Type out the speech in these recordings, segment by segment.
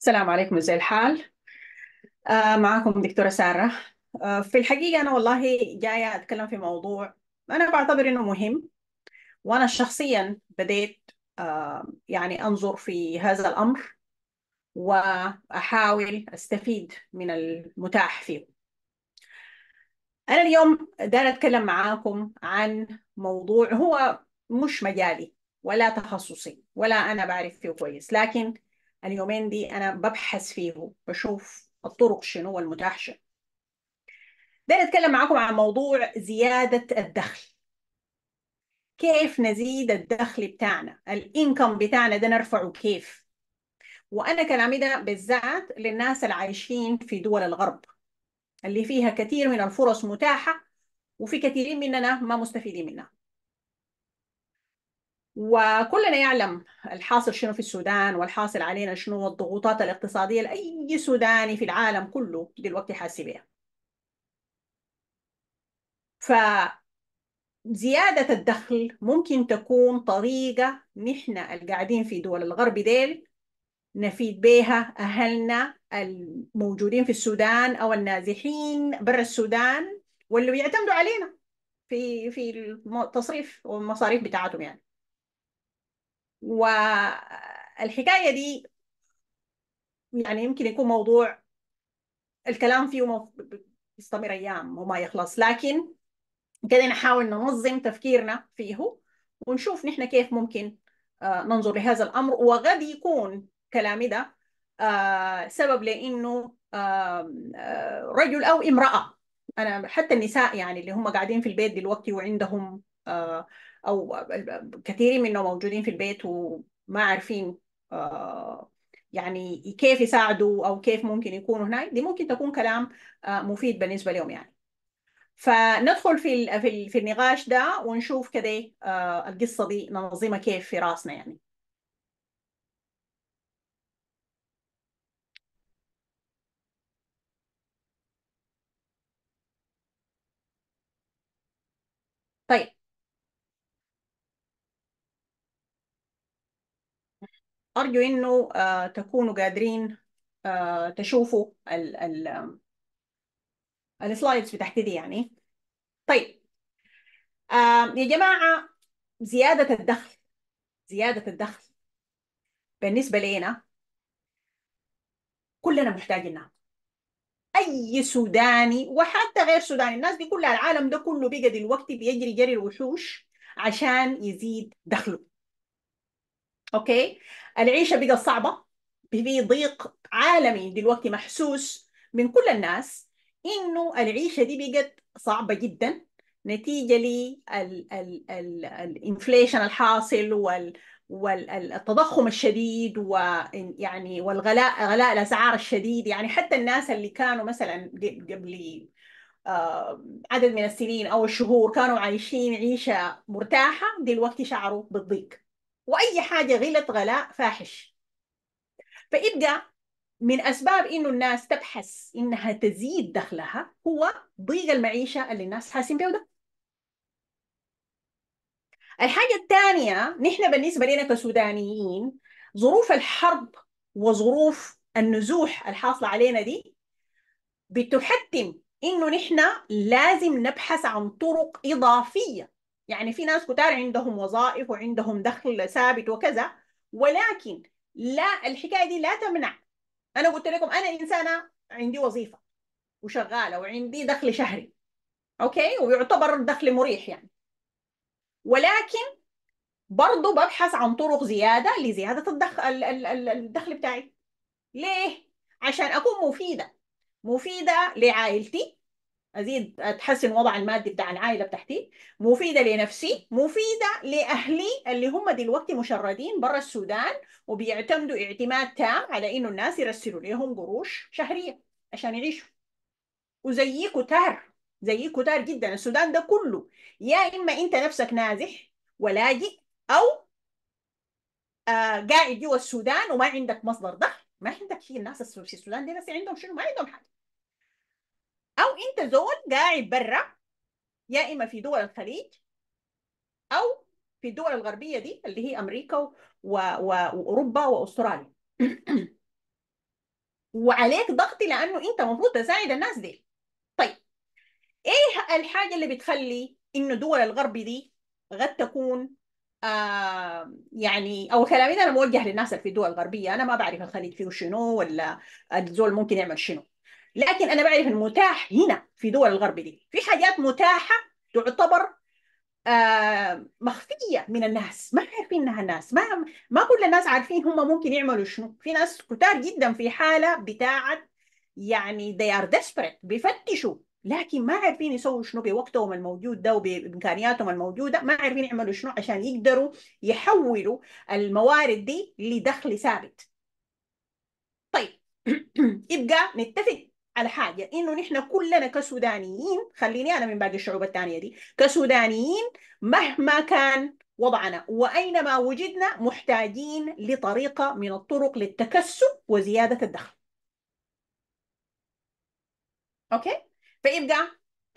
السلام عليكم ازي الحال؟ آه معكم دكتورة سارة. آه في الحقيقة أنا والله جاية أتكلم في موضوع أنا بعتبر إنه مهم وأنا شخصيا بديت آه يعني أنظر في هذا الأمر وأحاول أستفيد من المتاح فيه. أنا اليوم داير أتكلم معاكم عن موضوع هو مش مجالي ولا تخصصي ولا أنا بعرف فيه كويس لكن اليومين دي أنا ببحث فيه بشوف الطرق شنو والمتاح شنو. داير أتكلم معاكم عن موضوع زيادة الدخل. كيف نزيد الدخل بتاعنا؟ الإنكم بتاعنا ده نرفعه كيف؟ وأنا كلامي ده بالذات للناس العايشين في دول الغرب اللي فيها كثير من الفرص متاحة وفي كثيرين مننا ما مستفيدين منها. وكلنا يعلم الحاصل شنو في السودان والحاصل علينا شنو الضغوطات الاقتصادية لأي سوداني في العالم كله دلوقتي حاسي بها فزيادة الدخل ممكن تكون طريقة نحن القاعدين في دول الغرب ديل نفيد بها أهلنا الموجودين في السودان أو النازحين برا السودان واللي بيعتمدوا علينا في في التصريف والمصاريف بتاعتهم يعني. والحكاية دي يعني يمكن يكون موضوع الكلام فيه يستمر أيام وما يخلص لكن كده نحاول ننظم تفكيرنا فيه ونشوف نحن كيف ممكن ننظر لهذا الأمر. وقد يكون كلامي ده سبب لأنه رجل أو امرأة. أنا حتى النساء يعني اللي هم قاعدين في البيت دلوقتي وعندهم أو كثيرين منهم موجودين في البيت وما عارفين يعني كيف يساعدوا أو كيف ممكن يكونوا هناك. دي ممكن تكون كلام مفيد بالنسبة لهم يعني. فندخل في في النقاش ده ونشوف كده القصة دي ننظمها كيف في رأسنا يعني طيب أرجو إنه آه تكونوا قادرين آه تشوفوا ال ال السلايدز بتاعتي دي يعني. طيب آه يا جماعة زيادة الدخل زيادة الدخل بالنسبة لنا كلنا محتاجينها. أي سوداني وحتى غير سوداني الناس دي كلها العالم ده كله بقى دلوقتي بيجري جري الوحوش عشان يزيد دخله. okay؟ العيشة بقت صعبة. في ضيق عالمي دلوقتي محسوس من كل الناس إنه العيشة دي بقت صعبة جدا نتيجة لل inflation الحاصل وال والتضخم الشديد ويعني والغلاء غلاء الأسعار الشديد. يعني حتى الناس اللي كانوا مثلا قبل عدد من السنين أو الشهور كانوا عايشين عيشة مرتاحة دلوقتي شعروا بالضيق. وأي حاجة غلت غلاء فاحش. فيبقى من أسباب إنه الناس تبحث إنها تزيد دخلها هو ضيق المعيشة اللي الناس حاسين بيه ده الحاجة الثانية نحن بالنسبة لنا كسودانيين ظروف الحرب وظروف النزوح الحاصلة علينا دي بتحتم إنه نحن لازم نبحث عن طرق إضافية يعني في ناس كتار عندهم وظائف وعندهم دخل ثابت وكذا ولكن لا الحكاية دي لا تمنع. أنا قلت لكم أنا إنسانة عندي وظيفة وشغالة وعندي دخل شهري أوكي؟ ويعتبر دخل مريح يعني. ولكن برضه ببحث عن طرق زيادة لزيادة الدخل الدخل بتاعي. ليه؟ عشان أكون مفيدة. مفيدة لعائلتي أزيد اتحسن وضع المادي بتاع العائلة بتاعتي. مفيدة لنفسي مفيدة لأهلي اللي هم دلوقتي مشردين برا السودان وبيعتمدوا اعتماد تام على إنه الناس يرسلوا لهم قروش شهرية عشان يعيشوا. وزي كتار زي كتار جدا. السودان ده كله يا إما أنت نفسك نازح ولاجئ أو آه قاعد جوا السودان وما عندك مصدر دخل. ما عندك شيء الناس في السودان دي ناس عندهم شنو؟ ما عندهم حاجة. أو أنت زول قاعد برا يا إما في دول الخليج أو في الدول الغربية دي اللي هي أمريكا و... و... وأوروبا وأستراليا. وعليك ضغط لأنه أنت المفروض تساعد الناس دي. طيب إيه الحاجة اللي بتخلي إنه دول الغرب دي قد تكون آه يعني أو كلامي أنا موجه للناس اللي في الدول الغربية أنا ما بعرف الخليج فيه شنو ولا الزول ممكن يعمل شنو. لكن أنا بعرف المتاح هنا في دول الغرب دي. في حاجات متاحة تعتبر آه مخفية من الناس. ما عارفين إنها الناس ما ما كل الناس عارفين هم ممكن يعملوا شنو. في ناس كتار جدا في حالة بتاعة يعني they are desperate بيفتشوا. لكن ما عارفين يسووا شنو بوقتهم الموجود ده وبامكانياتهم الموجودة. ما عارفين يعملوا شنو عشان يقدروا يحولوا الموارد دي لدخل ثابت. طيب. يبقى نتفق على حاجة إنه نحن كلنا كسودانيين خليني أنا من باقي الشعوب الثانية دي كسودانيين مهما كان وضعنا وأينما وجدنا محتاجين لطريقة من الطرق للتكسب وزيادة الدخل. أوكي؟ فيبقى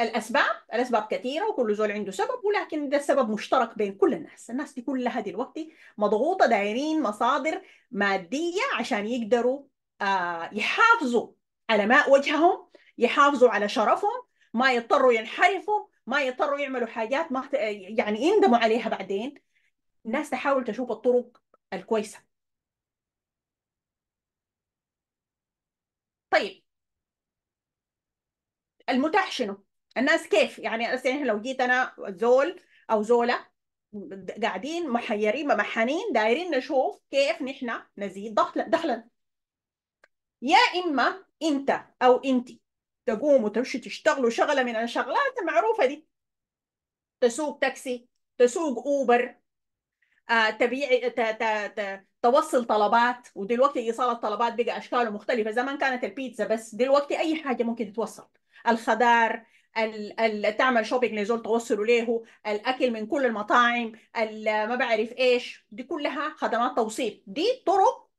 الأسباب الأسباب كثيرة وكل زول عنده سبب ولكن ده السبب مشترك بين كل الناس. الناس دي كلها دلوقتي مضغوطة دايرين مصادر مادية عشان يقدروا آه يحافظوا على ماء وجههم يحافظوا على شرفهم ما يضطروا ينحرفوا ما يضطروا يعملوا حاجات ما يعني يندموا عليها بعدين الناس تحاول تشوف الطرق الكويسة طيب المتاح شنو؟ الناس كيف؟ يعني لو جيت أنا زول أو زولة قاعدين محيرين ممحنين دايرين نشوف كيف نحن نزيد دخلا دخلا يا إما أنت أو انت تقوموا تمشي تشتغلوا شغلة من الشغلات المعروفة دي. تسوق تاكسي تسوق أوبر آه تبيع ت... ت... ت... توصل طلبات. ودلوقتي إيصال الطلبات بقى أشكاله مختلفة. زمان كانت البيتزا بس دلوقتي أي حاجة ممكن تتوصل. الخضار ال... ال... تعمل shopping لزول توصله له الأكل من كل المطاعم ال... ما بعرف إيش. دي كلها خدمات توصيل. دي طرق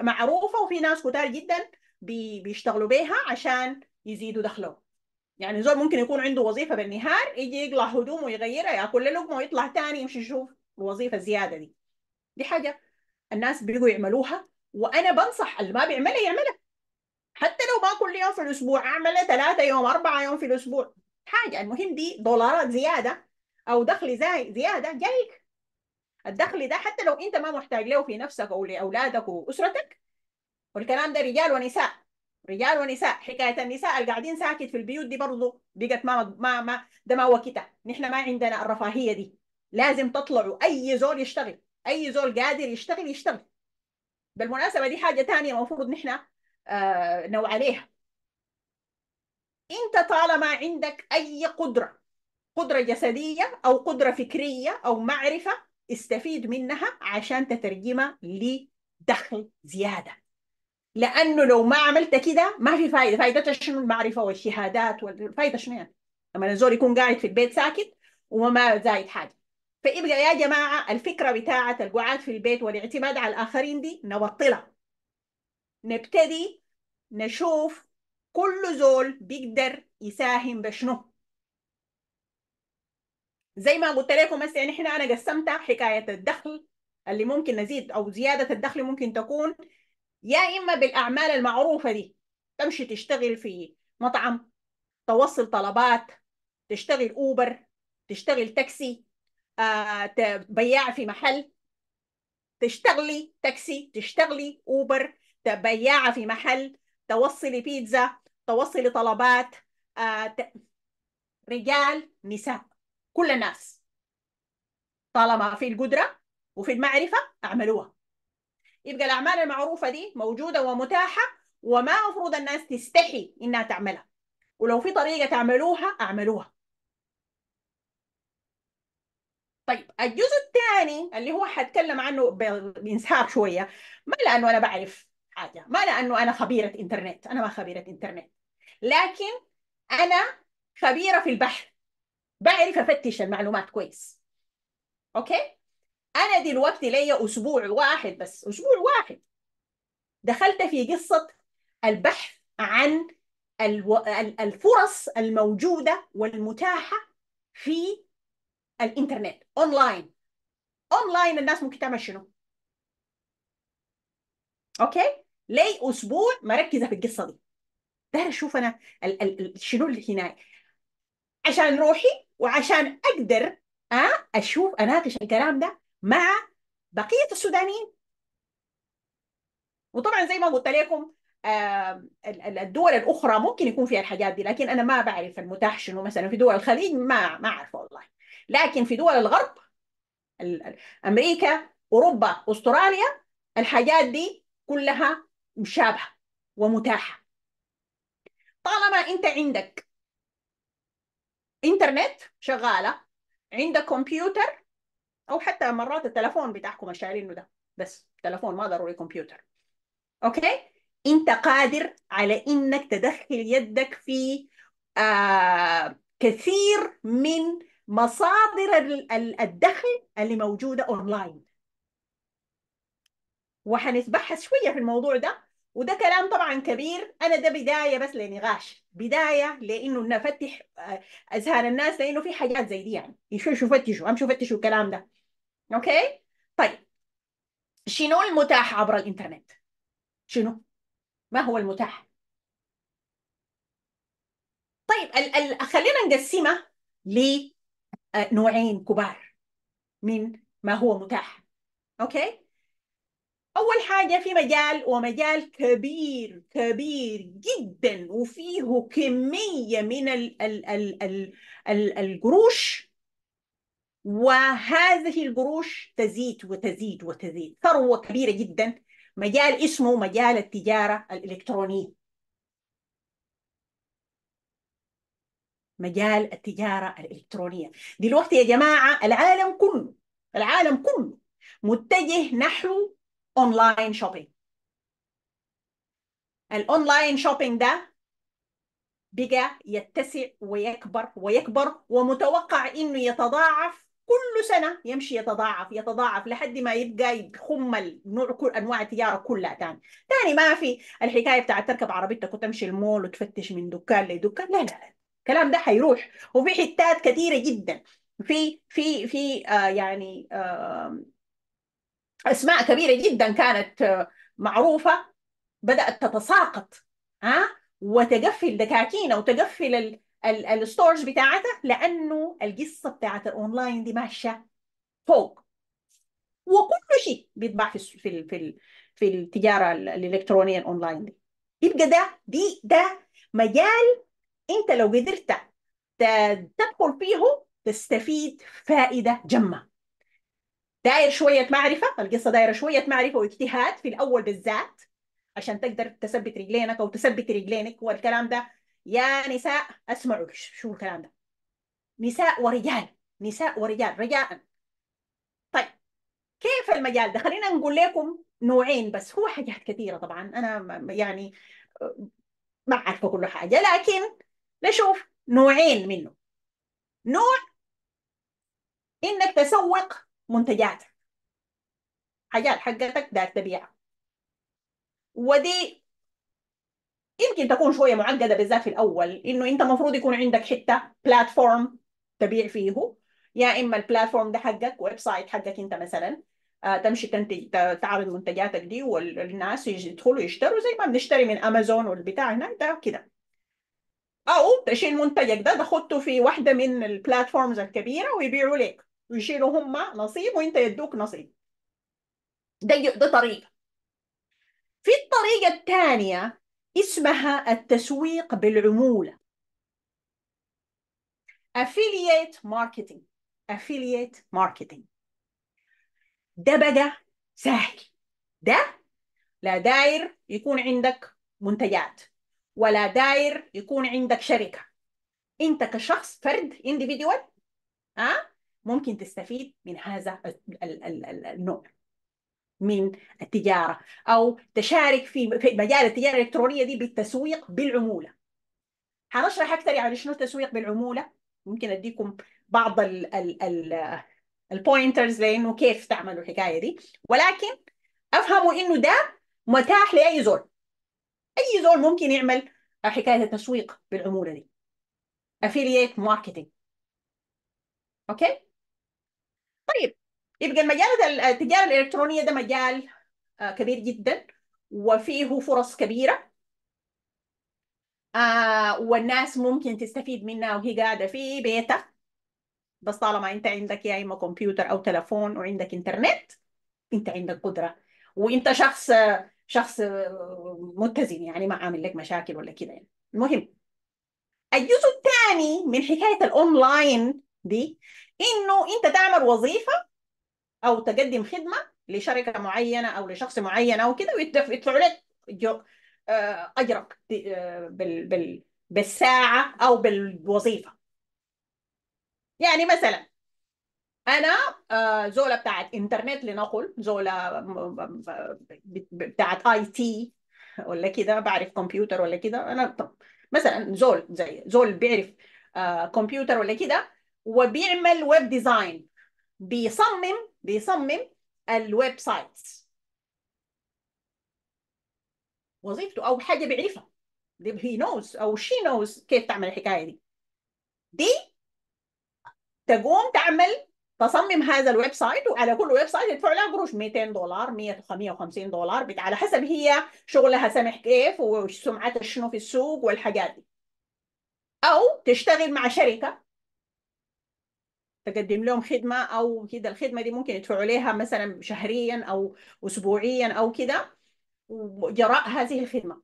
معروفة وفي ناس كتار جدا بي... بيشتغلوا بيها عشان يزيدوا دخلهم يعني زول ممكن يكون عنده وظيفة بالنهار يجي يقلع هدومه ويغيرها يأكل لقمة ويطلع تاني يمشي يشوف الوظيفة الزيادة دي. دي حاجة الناس بيجوا يعملوها وأنا بنصح اللي ما بيعملها يعملها. حتى لو ما كل يوم في الأسبوع أعملها ثلاثة يوم أربعة يوم في الأسبوع. حاجة المهم دي دولارات زيادة أو دخل زي زيادة جايك. الدخل ده حتى لو أنت ما محتاج له في نفسك أو لأولادك وأسرتك والكلام ده رجال ونساء رجال ونساء. حكاية النساء اللي قاعدين ساكت في البيوت دي برضه بقت ما ما ما ده ما وقتها نحن ما عندنا الرفاهية دي. لازم تطلعوا أي زول يشتغل أي زول قادر يشتغل يشتغل. بالمناسبة دي حاجة ثانية المفروض نحن آه نوع عليها. أنت طالما عندك أي قدرة قدرة جسدية أو قدرة فكرية أو معرفة استفيد منها عشان تترجمها لدخل زيادة. لأنه لو ما عملت كده ما في فايدة. فايدتها شنو؟ المعرفة والشهادات والفايده شنو يعني؟ لما الزول يكون قاعد في البيت ساكت وما زايد حاجة. فيبقى يا جماعة الفكرة بتاعة القعاد في البيت والاعتماد على الآخرين دي نبطلها. نبتدي نشوف كل زول بيقدر يساهم بشنو. زي ما قلت لكم هسه يعني إحنا أنا قسمتها حكاية الدخل اللي ممكن نزيد أو زيادة الدخل ممكن تكون يا إما بالأعمال المعروفة دي تمشي تشتغل في مطعم توصل طلبات تشتغل أوبر تشتغل تاكسي آه، بياع في محل تشتغلي تاكسي تشتغلي أوبر بياعه في محل توصلي بيتزا توصلي طلبات آه،. رجال نساء كل الناس طالما في القدرة وفي المعرفة اعملوها يبقى الأعمال المعروفة دي موجودة ومتاحة وما مفروض الناس تستحي إنها تعملها. ولو في طريقة تعملوها أعملوها. طيب الجزء الثاني اللي هو حتكلم عنه بانسحاب شوية ما لأنه أنا بعرف حاجة ما لأنه أنا خبيرة إنترنت أنا ما خبيرة إنترنت. لكن أنا خبيرة في البحث بعرف أفتش المعلومات كويس. Okay؟ أنا دلوقتي ليا أسبوع واحد بس أسبوع واحد. دخلت في قصة البحث عن الفرص الموجودة والمتاحة في الإنترنت online. Online الناس ممكن تعمل شنو؟ Okay؟ لي أسبوع مركزة في القصة دي. داير أشوف أنا ال ال شنو اللي هناك عشان روحي وعشان أقدر أه أشوف أناقش الكلام ده مع بقية السودانيين. وطبعا زي ما قلت لكم الدول الأخرى ممكن يكون فيها الحاجات دي لكن أنا ما بعرف المتاح شنو. مثلا في دول الخليج ما ما أعرف والله. لكن في دول الغرب أمريكا أوروبا أستراليا الحاجات دي كلها مشابهة ومتاحة. طالما أنت عندك إنترنت شغالة عندك كمبيوتر أو حتى مرات التلفون بتاعكم شايلينه ده. بس تلفون ما ضروري كمبيوتر. Okay؟ أنت قادر على إنك تدخل يدك في آه كثير من مصادر الدخل اللي موجودة أونلاين. وحنتبحث شوية في الموضوع ده. وده كلام طبعا كبير. أنا ده بداية بس لنقاش. بداية لإنه نفتح اذهان الناس لإنه في حاجات زي دي يعني. يشوفوا يفتشوا. أمشوا فتشوا الكلام ده. أوكي؟ طيب. شنو المتاح عبر الإنترنت؟ شنو؟ ما هو المتاح؟ طيب ال ال خلينا نقسمها لنوعين كبار من ما هو متاح. أوكي؟ أول حاجة في مجال ومجال كبير كبير جدا وفيه كمية من ال ال ال ال ال القروش وهذه القروش تزيد وتزيد وتزيد. ثروة كبيرة جدا. مجال اسمه مجال التجارة الإلكترونية مجال التجارة الإلكترونية. دلوقتي يا جماعة العالم كله العالم كله متجه نحو online shopping ال online shopping ده بقى يتسع ويكبر ويكبر ومتوقع إنه يتضاعف كل سنة يمشي يتضاعف يتضاعف لحد ما يبقى يخم النوع كل أنواع التجارة كلها تاني. تاني ما في الحكاية بتاعت تركب عربيتك وتمشي المول وتفتش من دكان لدكان. لا لا لا الكلام ده حيروح. وفي حتات كثيرة جدا. في في في آه يعني آه أسماء كبيرة جدا كانت معروفة بدأت تتساقط ها وتقفل دكاكينه وتقفل ال stores بتاعتها لأنه القصة بتاعت الاونلاين دي ماشية فوق. وكل شيء بيطبع في في في في التجارة الإلكترونية الاونلاين دي. يبقى ده دي ده مجال أنت لو قدرت تدخل فيه تستفيد فائدة جمة. داير شوية معرفة القصة دايرة شوية معرفة واجتهاد في الأول بالذات عشان تقدر تثبت رجلينك أو تثبت رجلينك والكلام ده. يا نساء اسمعوا شو الكلام ده. نساء ورجال نساء ورجال رجاء. طيب كيف المجال ده؟ خلينا نقول لكم نوعين بس. هو حاجات كثيرة طبعا. أنا يعني ما عارفه كل حاجة لكن نشوف نوعين منه. نوع إنك تسوق منتجاتك حاجات حقتك دار تبيعها ودي يمكن تكون شوية معقدة بالذات في الأول إنه أنت المفروض يكون عندك حتة platform تبيع فيه يا إما ال platform ده حقك website حقك أنت مثلا. آه تمشي تنتج تعرض منتجاتك دي والناس يدخلوا يشتروا زي ما بنشتري من امازون والبتاع هناك ده كده. أو تشيل منتجك ده تحطه في واحدة من البلاتفورمز الكبيرة ويبيعوا لك. ويشيلوا هم نصيب وأنت يدوك نصيب. ده ده طريقة. في الطريقة الثانية اسمها التسويق بالعمولة. Affiliate marketing. Affiliate marketing. ده بقى سهل. ده لا داير يكون عندك منتجات ولا داير يكون عندك شركة. انت كشخص فرد individual أه؟ ممكن تستفيد من هذا النوع. من التجارة أو تشارك في مجال التجارة الإلكترونية دي بالتسويق بالعمولة. هنشرح أكثر يعني شنو التسويق بالعمولة. ممكن أديكم بعض ال ال ال البوينترز لأنه كيف تعملوا الحكاية دي. ولكن أفهموا إنه ده متاح لأي زول. أي زول ممكن يعمل حكاية التسويق بالعمولة دي. Affiliate marketing. طيب يبقى المجال التجارة الإلكترونية ده مجال كبير جدا وفيه فرص كبيرة آه والناس ممكن تستفيد منها وهي قاعدة في بيتها. بس طالما أنت عندك يا إما كمبيوتر أو تلفون وعندك إنترنت أنت عندك قدرة. وأنت شخص شخص متزن يعني ما عامل لك مشاكل ولا كده يعني. المهم الجزء الثاني من حكاية الأونلاين دي إنه أنت تعمل وظيفة أو تقدم خدمة لشركة معينة أو لشخص معين أو كده ويدفعوا لك آه، أجرك آه، بال بال بالساعة أو بالوظيفة. يعني مثلا أنا آه، زولة بتاعت إنترنت لنقل ب- بتاعت آي تي ولا كده بعرف كمبيوتر ولا كده. أنا طب مثلا زول زي زول بيعرف كمبيوتر ولا كده وبيعمل web design بيصمم بيصمم ال websites وظيفته أو حاجة بيعرفها he knows أو she knows كيف تعمل الحكاية دي. دي تقوم تعمل تصمم هذا ال website وعلى كل website يدفع لها قروش. 200 دولار 100 150 دولار. بت- على حسب هي شغلها سمح كيف وسمعتها شنو في السوق والحاجات دي. أو تشتغل مع شركة تقدم لهم خدمة أو كده. الخدمة دي ممكن يدفعوا لها مثلا شهريا أو اسبوعيا أو كده وجراء هذه الخدمة.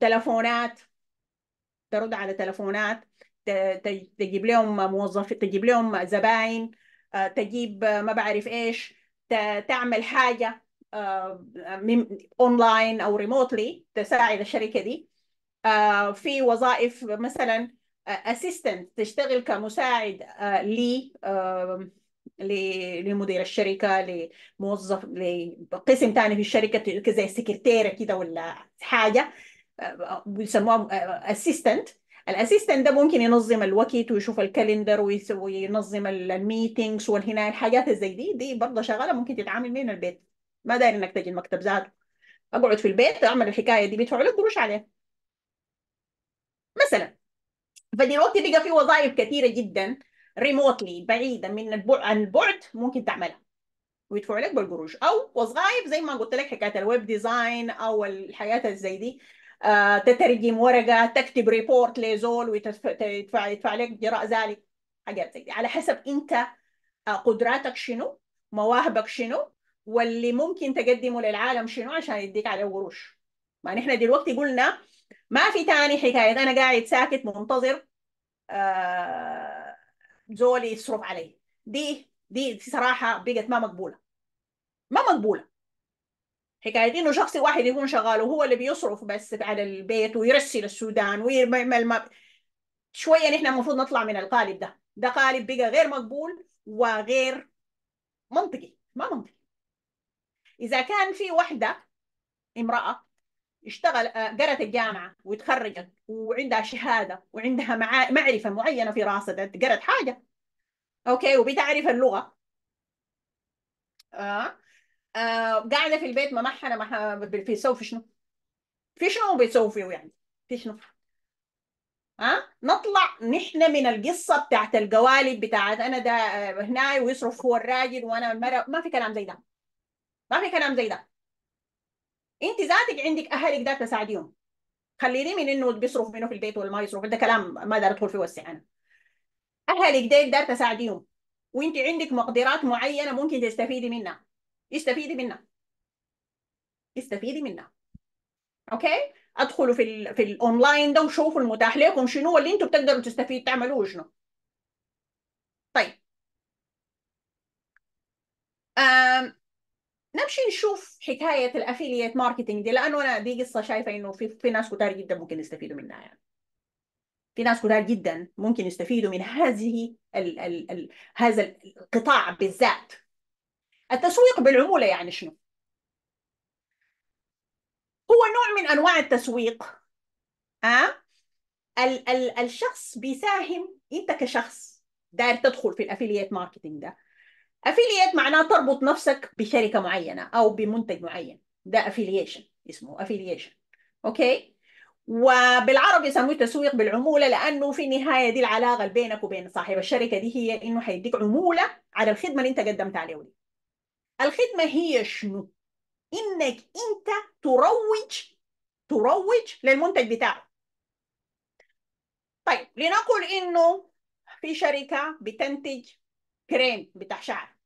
تلفونات ترد على تلفونات تجيب لهم موظف تجيب لهم زباين آه، تجيب آه، ما بعرف إيش تعمل حاجة آه، من- اونلاين أو ريموتلي تساعد الشركة دي. آه، في وظائف مثلا assistant تشتغل كمساعد آه، ل آه، ل- لمدير الشركة لموظف لقسم تاني في الشركة زي سكرتيرة كده ولا حاجة. آه، بيسموها assistant ال assistant ده ممكن ينظم الوقت ويشوف ال calendar وينظم ال meetings والهنا الحاجات زي دي. دي برضه شغالة ممكن تتعامل من البيت. ما داير إنك تجي المكتب ذاته. أقعد في البيت أعمل الحكاية دي بيدفعوا لك قروش عليها. مثلا. فدلوقتي بقى في وظائف كثيرة جدا remotely بعيدا من البعد عن البعد ممكن تعملها. ويدفعوا لك بالقروش. أو وظائف زي ما قلت لك حكاية ال web design أو الحاجات زي دي. آه تترجم ورقة تكتب report لزول ويدفع يدفع يدفع لك جراء ذلك. حاجات زي دي. على حسب أنت آه قدراتك شنو مواهبك شنو واللي ممكن تقدمه للعالم شنو عشان يديك عليه قروش. ما نحن دلوقتي قلنا ما في تاني حكاية. أنا قاعد ساكت منتظر آه زول يصرف علي. دي دي صراحة بقت ما مقبولة. ما مقبولة. حكاية إنه شخص واحد يكون شغال وهو اللي بيصرف بس على البيت ويرسل السودان ويعمل ما شوية نحن المفروض نطلع من القالب ده. ده قالب بقى غير مقبول وغير منطقي. ما منطقي. إذا كان في وحدة امرأة اشتغل آه، قرت الجامعة وتخرجت وعندها شهادة وعندها مع... معرفة معينة في راسها قرت حاجة أوكي وبتعرف اللغة آه. آه. قاعدة في البيت ممحنة مح... بتسوي في شنو؟ في شنو بتسوي فيه يعني؟ في شنو؟ ها نطلع نحن من القصة بتاعت القوالب بتاعت أنا ده آه، هنا ويصرف هو الراجل وأنا المرأة ما في كلام زي ده ما في كلام زي ده انت ذاتك عندك اهلك ده تساعديهم. خليني من انه بيصرف منه في البيت ولا ما يصرف ده كلام ما داير ادخل فيه وسع أنا. اهلك ده تساعديهم وانت عندك مقدرات معينة ممكن تستفيدي منها. استفيدي منها. استفيدي منها. okay؟ ادخلوا في ال في الاونلاين ده وشوفوا المتاح لكم شنو واللي أنتم بتقدروا تستفيدوا تعملوه شنو طيب. نمشي نشوف حكاية ال affiliate marketing دي لأنه أنا دي قصة شايفة إنه في في ناس كتار جدا ممكن يستفيدوا منها يعني. في ناس كتار جدا ممكن يستفيدوا من هذه ال ال ال هذا القطاع بالذات. التسويق بالعمولة يعني شنو؟ هو نوع من أنواع التسويق ها ال ال الشخص بيساهم أنت كشخص داير تدخل في ال affiliate marketing ده. affiliate معناه تربط نفسك بشركة معينة أو بمنتج معين. ده affiliation اسمه affiliation okay؟ وبالعربي يسموه تسويق بالعمولة لأنه في النهايه دي العلاقة بينك وبين صاحب الشركة دي هي إنه حيديك عمولة على الخدمة اللي أنت قدمت عليها دي الخدمة هي شنو؟ إنك أنت تروج تروج للمنتج بتاعه. طيب لنقل إنه في شركة بتنتج كريم بتاع شعر.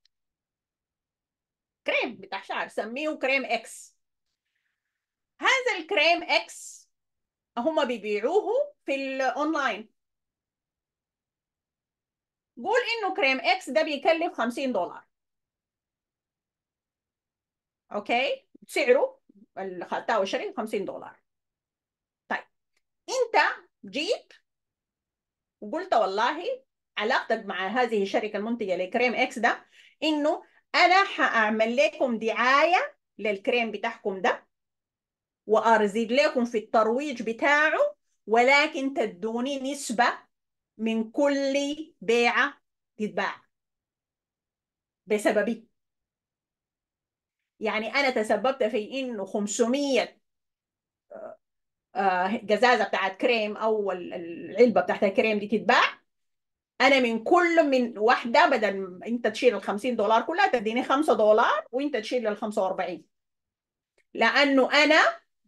كريم بتاع شعر سميه كريم X هذا الكريم X هم بيبيعوه في الاونلاين قول إنه كريم X ده بيكلف 50 دولار. okay؟ سعره اللي خدته الشركة 50 دولار. طيب أنت جيت وقلت والله علاقتك مع هذه الشركة المنتجة لكريم X ده إنه أنا حأعمل لكم دعاية للكريم بتاعكم ده وأرزق لكم في الترويج بتاعه ولكن تدوني نسبة من كل بيعه تتباع بسببي. يعني أنا تسببت في إنه 500 جزازة بتاعت كريم أو العلبة بتاعت الكريم دي تتباع أنا من كل من واحدة بدل أنت تشيل ال 50 دولار كلها تديني 5 دولار وأنت تشيل ال 45 لأنه أنا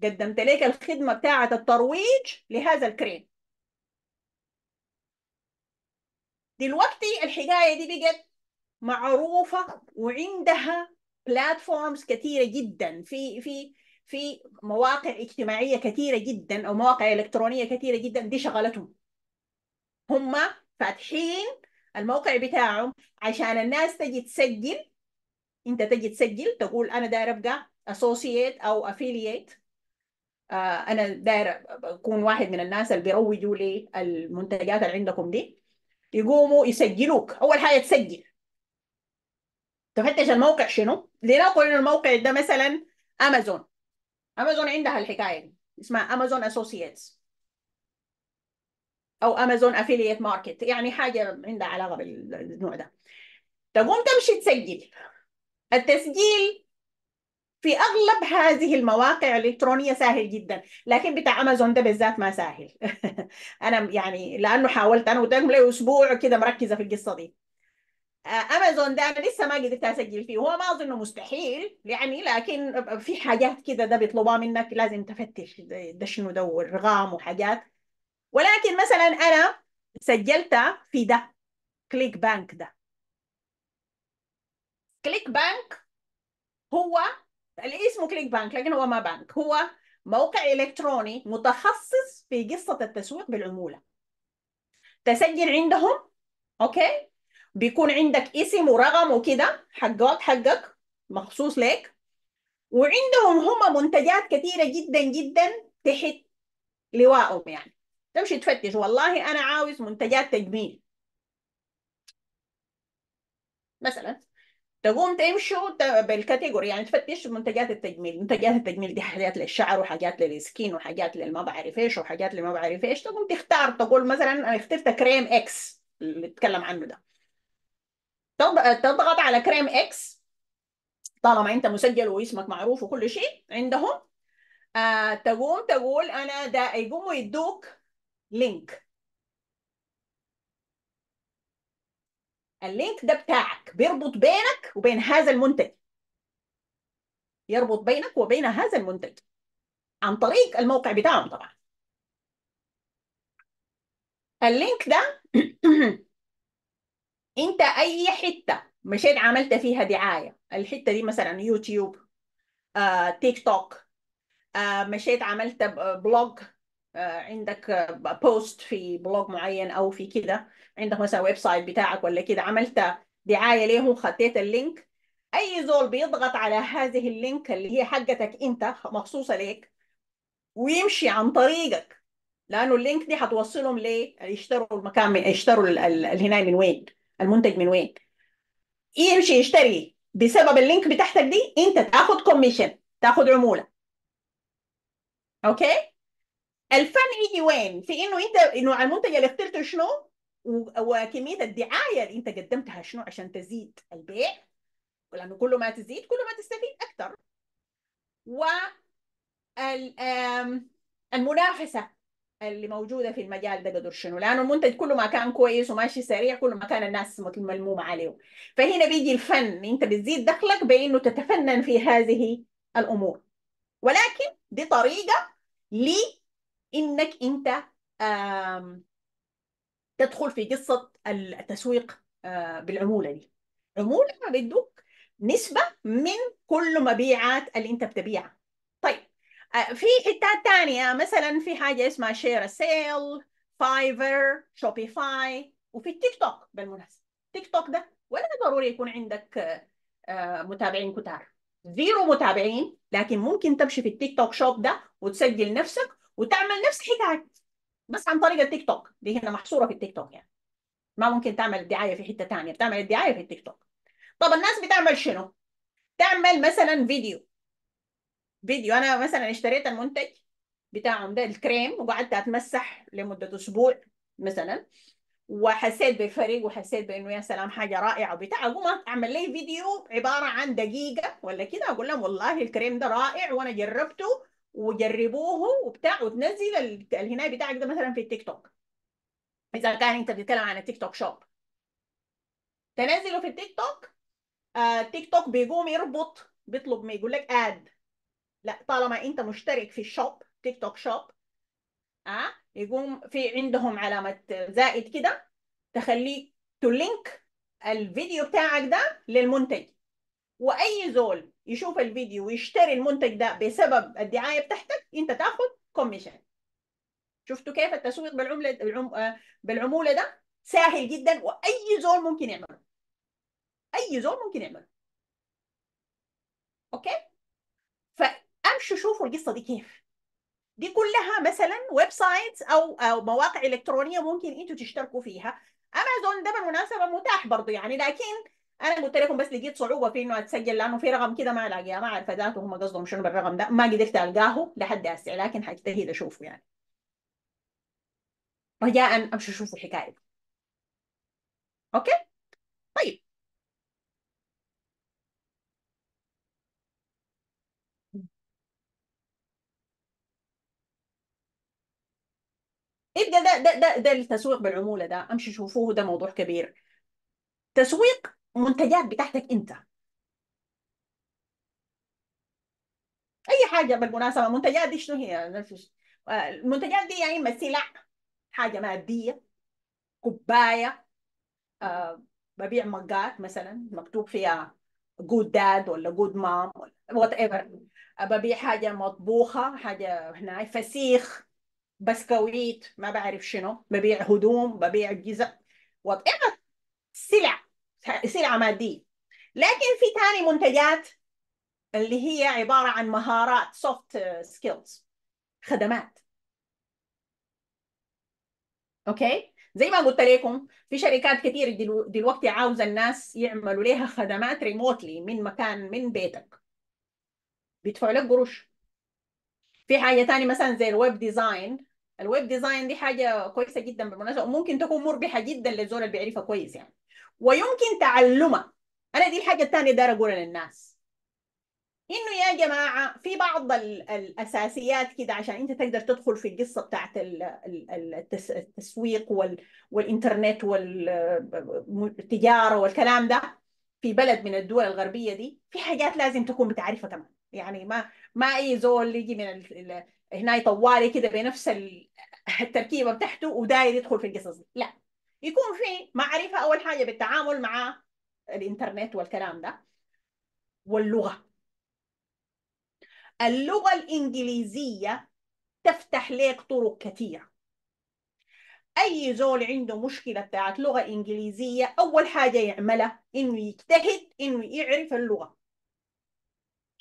قدمت لك الخدمة بتاعت الترويج لهذا الكريم. دلوقتي الحكاية دي بقت معروفة وعندها platforms كثيرة جدا. في في في مواقع اجتماعية كثيرة جدا أو مواقع إلكترونية كثيرة جدا دي شغلتهم. هم فاتحين الموقع بتاعهم عشان الناس تجي تسجل. انت تجي تسجل تقول أنا داير أبقى associate أو affiliate آه أنا داير أكون واحد من الناس اللي بيروجوا للمنتجات اللي عندكم دي. يقوموا يسجلوك. أول حاجة تسجل. تفتش الموقع شنو؟ لنقل ان الموقع ده مثلا امازون امازون عندها الحكاية دي. اسمها امازون associates أو امازون affiliate market يعني حاجة عندها علاقة بالنوع ده. تقوم تمشي تسجل. التسجيل في أغلب هذه المواقع الإلكترونية سهل جدا لكن بتاع امازون ده بالذات ما سهل. أنا يعني لأنه حاولت أنا قلت لي أسبوع كده مركزة في القصة دي. امازون ده أنا لسه ما قدرت أسجل فيه. هو ما أظنه مستحيل يعني لكن في حاجات كده ده بيطلبوها منك لازم تفتش ده شنو ده والرقم وحاجات. ولكن مثلا أنا سجلت في ده. كليك بانك ده. كليك بانك هو اللي اسمه كليك بانك لكن هو ما بانك هو موقع إلكتروني متخصص في قصة التسويق بالعمولة. تسجل عندهم أوكي؟ بيكون عندك اسم ورقم وكده. حقك حقك. مخصوص لك وعندهم هم منتجات كثيرة جدا جدا تحت لواءهم يعني. تمشي تفتش. والله أنا عاوز منتجات تجميل. مثلا تقوم تمشوا بال category يعني تفتش منتجات التجميل. منتجات التجميل دي حاجات للشعر وحاجات لل skin وحاجات للما بعرف إيش وحاجات لما بعرف إيش. تقوم تختار تقول مثلا أنا اخترت كريم X اللي اتكلم عنه ده. تضغط على كريم X طالما أنت مسجل واسمك معروف وكل شيء عندهم آه تقوم تقول أنا ده يقوموا يدوك link ال link ده بتاعك بيربط بينك وبين هذا المنتج. يربط بينك وبين هذا المنتج. عن طريق الموقع بتاعهم طبعا. ال link ده انت اي حتة مشيت عملت فيها دعاية. الحتة دي مثلا يوتيوب آه، تيك توك آه، مشيت عملت blog آه، عندك post في blog معين أو في كده عندك مثلا website بتاعك ولا كده عملت دعاية له خطيت ال link أي زول بيضغط على هذه ال link اللي هي حقتك أنت مخصوصة لك ويمشي عن طريقك لأنه ال link دي حتوصلهم ل يشتروا المكان من يشتروا هنا من وين؟ المنتج من وين؟ يمشي يشتري. بسبب ال link بتاعتك دي أنت تاخد commission تاخد عمولة. أوكي؟ الفن يجي وين؟ في إنه أنت إنه المنتج اللي اخترته شنو؟ وكمية الدعاية اللي أنت قدمتها شنو عشان تزيد البيع؟ لأنه كل ما تزيد كل ما تستفيد أكثر و المنافسة اللي موجودة في المجال ده قدر شنو؟ لأنه المنتج كله ما كان كويس وماشي سريع كل ما كان الناس ملمومة عليه. فهنا بيجي الفن. أنت بتزيد دخلك بإنه تتفنن في هذه الأمور. ولكن دي طريقة لانك أنت تدخل في قصة التسويق بالعمولة دي. عمولة بيدوك نسبة من كل مبيعات اللي أنت بتبيعها. طيب في حتات تانية مثلا في حاجة اسمها شير سيل فايفر شوبيفاي وفي التيك توك بالمناسبة. تيك توك ده ولا ضروري يكون عندك متابعين كتار. zero متابعين لكن ممكن تمشي في التيك توك shop ده وتسجل نفسك وتعمل نفس حكاية بس عن طريق التيك توك. دي هنا محصورة في التيك توك يعني. ما ممكن تعمل دعاية في حتة تانية. بتعمل الدعاية في التيك توك. طب الناس بتعمل شنو؟ تعمل مثلا فيديو. فيديو. أنا مثلا اشتريت المنتج بتاعهم ده الكريم وقعدت أتمسح لمدة أسبوع مثلا وحسيت بالفريق وحسيت بإنه يا سلام حاجة رائعة وبتاع. أقوم أعمل لي فيديو عبارة عن دقيقة ولا كده أقول لهم والله الكريم ده رائع وأنا جربته وجربوه وبتاع وتنزل الهناي بتاعك ده مثلا في التيك توك. إذا كان أنت بتتكلم عن التيك توك shop. تنزله في التيك توك آه تيك توك بيقوم يربط بيطلب ما يقول لك add لا طالما أنت مشترك في ال shop تيك توك shop آه يقوم في عندهم علامة زائد كده تخليك ت link الفيديو بتاعك ده للمنتج. وأي زول يشوف الفيديو ويشتري المنتج ده بسبب الدعاية بتاعتك أنت تأخذ commission شفتوا كيف التسويق بالعملة بالعم... بالعمولة ده؟ سهل جدا وأي زول ممكن يعمله. أي زول ممكن يعمله. أوكي؟ فأمشوا شوفوا القصة دي كيف. دي كلها مثلا websites أو أو مواقع إلكترونية ممكن أنتوا تشتركوا فيها. امازون ده بالمناسبة متاح برضه يعني لكن أنا قلت لكم بس لقيت صعوبة في إنه أتسجل لأنه في رقم كده ما ألاقيه. ما أعرف ذاته هم قصدهم شنو بالرقم ده. ما قدرت ألقاه لحد هسه لكن حاجتهد اشوفه يعني. رجاء امشوا شوفوا الحكاية أوكي؟ طيب. يبقى ده ده ده ده التسويق بالعمولة ده. أمشي شوفوه ده موضوع كبير. تسويق منتجات بتاعتك انت. اي حاجة بالمناسبة المنتجات دي شنو هي؟ المنتجات دي يعني اما سلع حاجة مادية كوباية آه ببيع مجات مثلا مكتوب فيها good dad ولا good mom whatever ببيع حاجة مطبوخة حاجة هنا فسيخ بسكويت ما بعرف شنو. ببيع هدوم ببيع جزم whatever سلع. سلعه ماديه لكن في ثاني منتجات اللي هي عبارة عن مهارات soft skills خدمات. أوكي؟ زي ما قلت لكم في شركات كثير دلوقتي عاوزة الناس يعملوا لها خدمات remotely من مكان من بيتك. بيدفعوا لك قروش. في حاجة ثانية مثلا زي ال web design ال web design دي حاجة كويسة جدا بالمناسبة وممكن تكون مربحة جدا للزول اللي بيعرفها كويس يعني. ويمكن تعلمها أنا دي الحاجة الثانية دار أقولها للناس. إنه يا جماعة في بعض الأساسيات كده عشان أنت تقدر تدخل في القصة بتاعت التسويق والإنترنت والتجارة والكلام ده في بلد من الدول الغربية دي في حاجات لازم تكون بتعرفها كمان. يعني ما ما أي زول يجي من هنا طوالي كده بنفس التركيبة بتاعته وداير يدخل في القصص دي. لا. يكون في معرفة أول حاجة بالتعامل مع الإنترنت والكلام ده واللغة. اللغة الإنجليزية تفتح لك طرق كثيره أي زول عنده مشكلة بتاعت لغة إنجليزية أول حاجة يعملها إنه يجتهد إنه يعرف اللغة.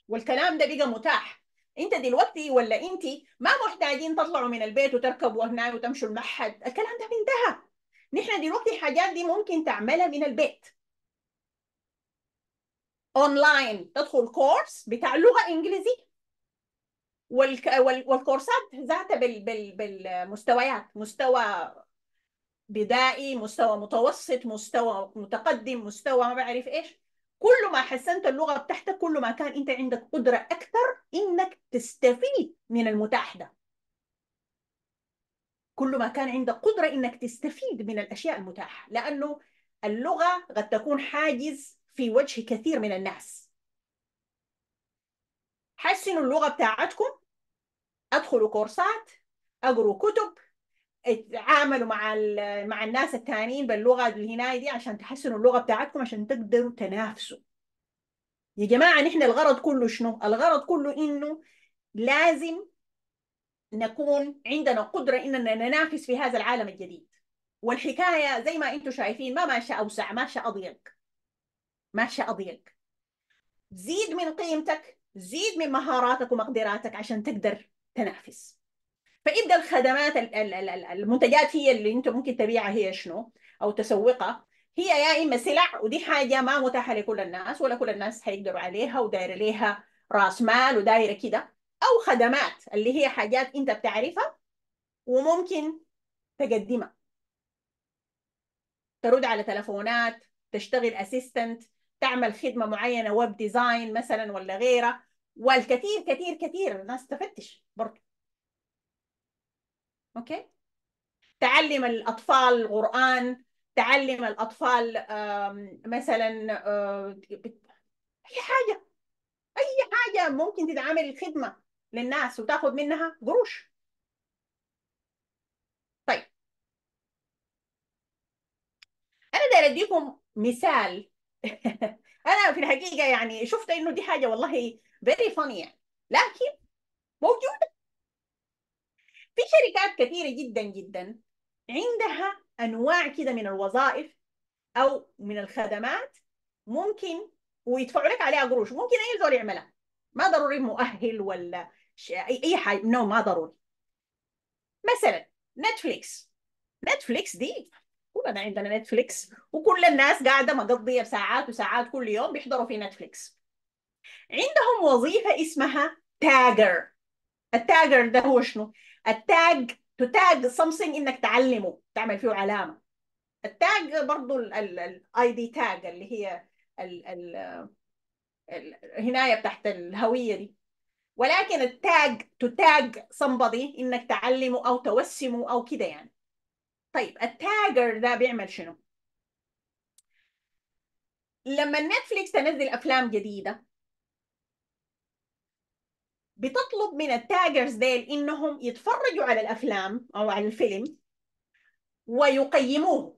والكلام ده بقى متاح. أنت دلوقتي ولا أنت ما محتاجين تطلعوا من البيت وتركبوا هنا وتمشوا المحد الكلام ده انتهى نحن دلوقتي الحاجات دي ممكن تعملها من البيت. اونلاين تدخل كورس بتاع لغة إنجليزية. والك... والكورسات ذاتها بال... بال... بالمستويات. مستوى بدائي مستوى متوسط مستوى متقدم مستوى ما بعرف إيش. كل ما حسنت اللغة بتاعتك كل ما كان أنت عندك قدرة أكثر إنك تستفيد من المتاح ده. كل ما كان عندك قدرة إنك تستفيد من الأشياء المتاحة لأنه اللغة قد تكون حاجز في وجه كثير من الناس. حسنوا اللغة بتاعتكم؟ ادخلوا كورسات اقروا كتب اتعاملوا مع مع الناس التانيين باللغة اللي هنا دي عشان تحسنوا اللغة بتاعتكم عشان تقدروا تنافسوا. يا جماعة نحن الغرض كله شنو؟ الغرض كله إنه لازم نكون عندنا قدرة إننا ننافس في هذا العالم الجديد. والحكاية زي ما أنتم شايفين ما ماشية أوسع ماشية أضيق. ماشية أضيق. زيد من قيمتك زيد من مهاراتك ومقدراتك عشان تقدر تنافس. فيبدا الخدمات المنتجات هي اللي أنت ممكن تبيعها هي شنو؟ أو تسوقها. هي يا إما سلع ودي حاجة ما متاحة لكل الناس ولا كل الناس حيقدروا عليها ودايره ليها رأس مال ودايره كده. أو خدمات اللي هي حاجات أنت بتعرفها وممكن تقدمها. ترد على تلفونات تشتغل assistant تعمل خدمة معينة web design مثلا ولا غيرها. والكثير كثير كثير الناس تفتش برضه أوكي؟ تعلم الأطفال القران تعلم الأطفال مثلا أي حاجة أي حاجة ممكن تتعامل خدمه للناس وتاخذ منها قروش. طيب. أنا داير أديكم مثال. أنا في الحقيقة يعني شفت إنه دي حاجة والله very funny يعني لكن موجودة. في شركات كثيرة جدا جدا عندها أنواع كده من الوظائف أو من الخدمات ممكن ويدفعوا لك عليها قروش. ممكن أي زول يعملها. ما ضروري مؤهل ولا اي حاجة no ما ضروري. مثلا نتفليكس نتفليكس دي كلنا عندنا نتفليكس وكل الناس قاعدة مقضية ساعات وساعات كل يوم بيحضروا في نتفليكس عندهم وظيفة اسمها tagger ال tagger ده هو شنو؟ ال tag to tag something إنك تعلمه تعمل فيه علامة. ال tag برضو ال ID tag اللي هي ال ال الهنايه بتاعت الهوية دي. ولكن ال tag to tag somebody إنك تعلمه أو توسمه أو كده يعني. طيب التاجر ده بيعمل شنو؟ لما نتفليكس تنزل أفلام جديدة بتطلب من التاجرز ديل إنهم يتفرجوا على الأفلام أو على الفيلم ويقيموه.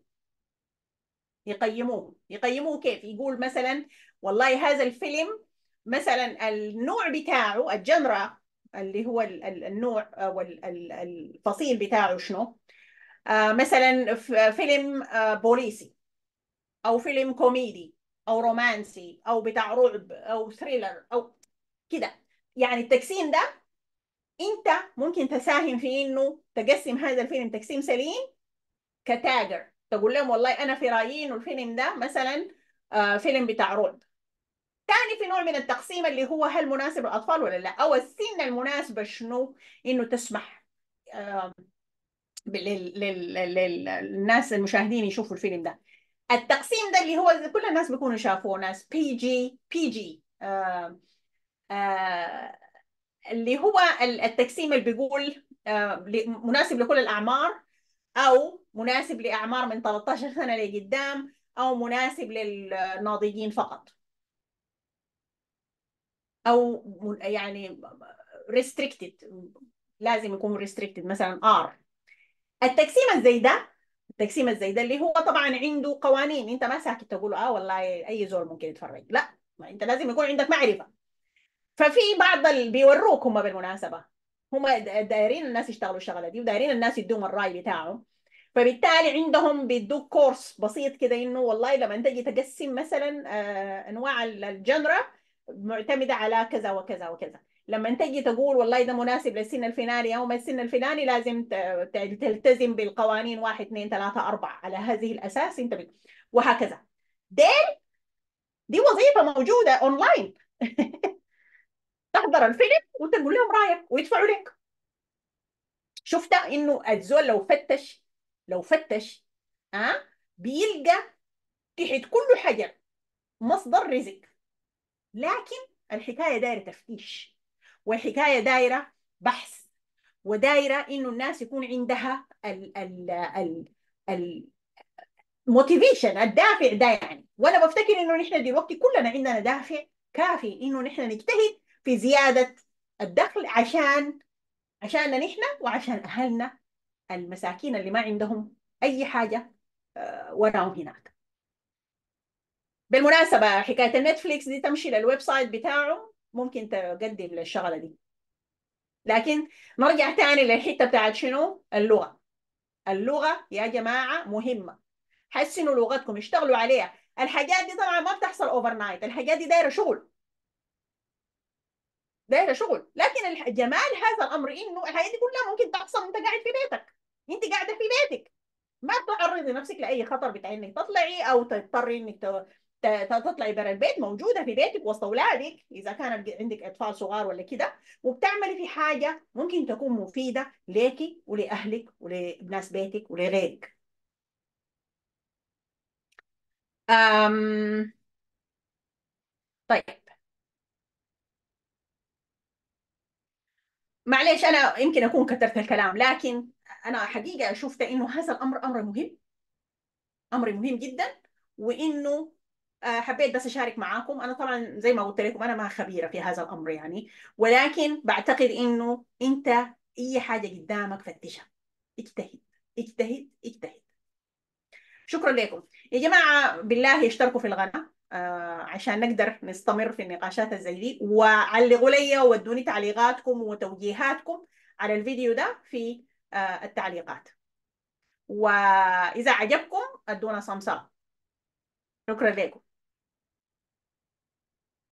يقيموه. يقيموه كيف؟ يقول مثلا والله هذا الفيلم مثلا النوع بتاعه الجنرا اللي هو النوع أو الفصيل بتاعه شنو؟ آه مثلا فيلم آه بوليسي أو فيلم كوميدي أو رومانسي أو بتاع رعب أو thriller أو كده. يعني التقسيم ده أنت ممكن تساهم في إنه تقسم هذا الفيلم تقسيم سليم ك tagger. تقول لهم والله أنا في رأيي إنه الفيلم ده مثلا آه فيلم بتاع رعب. ثاني في نوع من التقسيم اللي هو هل مناسب للأطفال ولا لا؟ أو السن المناسبه شنو؟ إنه تسمح للناس المشاهدين يشوفوا الفيلم ده. التقسيم ده اللي هو كل الناس بيكونوا شافوه ناس PG PG اللي هو التقسيم اللي بيقول مناسب لكل الأعمار أو مناسب لأعمار من 13 سنة لقدام أو مناسب للناضجين فقط. أو يعني restricted لازم يكون restricted. مثلا R. التقسيم الزي ده التقسيم الزي ده اللي هو طبعا عنده قوانين. أنت ما ساكت تقول آه والله أي زول ممكن يتفرج. لا ما أنت لازم يكون عندك معرفة. ففي بعض اللي بيوروك هم بالمناسبة. هم دايرين الناس يشتغلوا الشغلة دي ودايرين الناس يدوهم الرأي بتاعهم. فبالتالي عندهم بيدوك كورس بسيط كده إنه والله لما تجي تقسم مثلا آه أنواع الجنرا معتمدة على كذا وكذا وكذا. لما تجي تقول والله ده مناسب للسن الفلاني أو السن الفلاني لازم تلتزم بالقوانين واحد اثنين ثلاثة أربعة على هذه الأساس بي... وهكذا. ديل دي وظيفة موجودة أونلاين تحضر الفيلم وتقول لهم رأيك ويدفعوا لك. شفت إنه الزول لو فتش لو فتش ها أه؟ بيلقى تحت كل حجر مصدر رزق. لكن الحكاية دايرة تفتيش والحكاية دايرة بحث ودايرة إنه الناس يكون عندها ال ال ال ال motivation الدافع ده يعني. وأنا بفتكر إنه نحن دلوقتي كلنا عندنا دافع كافي إنه نحن نجتهد في زيادة الدخل عشان عشاننا نحن وعشان أهلنا المساكين اللي ما عندهم أي حاجة آه، وراهم هناك. بالمناسبة حكاية النتفليكس دي تمشي لل website بتاعه ممكن تقدم للشغلة دي. لكن نرجع تاني للحتة بتاعت شنو؟ اللغة. اللغة يا جماعة مهمة. حسنوا لغتكم؟ اشتغلوا عليها. الحاجات دي طبعا ما بتحصل overnight الحاجات دي دايرة شغل. دايرة شغل. لكن جمال هذا الأمر إنه الحاجات دي كلها ممكن تحصل وأنت قاعد في بيتك. أنت قاعدة في بيتك. ما تعرضي نفسك لأي خطر بتاع إنك تطلعي أو تضطري إنك تطلعي برا البيت موجودة في بيتك وسط اولادك إذا كان عندك أطفال صغار ولا كده وبتعملي في حاجة ممكن تكون مفيدة ليكي ولأهلك ولناس بيتك ولغيرك. أم... طيب. معلش أنا يمكن أكون كثرت الكلام لكن أنا حقيقة شفت إنه هذا الأمر أمر مهم. أمر مهم جدا وإنه حبيت بس أشارك معاكم. أنا طبعا زي ما قلت لكم أنا ما خبيرة في هذا الأمر يعني ولكن بعتقد إنه أنت أي حاجة قدامك فتشها. اجتهد اجتهد اجتهد. شكرا لكم. يا جماعة بالله اشتركوا في القناه آه عشان نقدر نستمر في النقاشات الزي دي. وعلقوا لي وودوني تعليقاتكم وتوجيهاتكم على الفيديو ده في آه التعليقات. وإذا عجبكم ادونا صمصه شكرا لكم.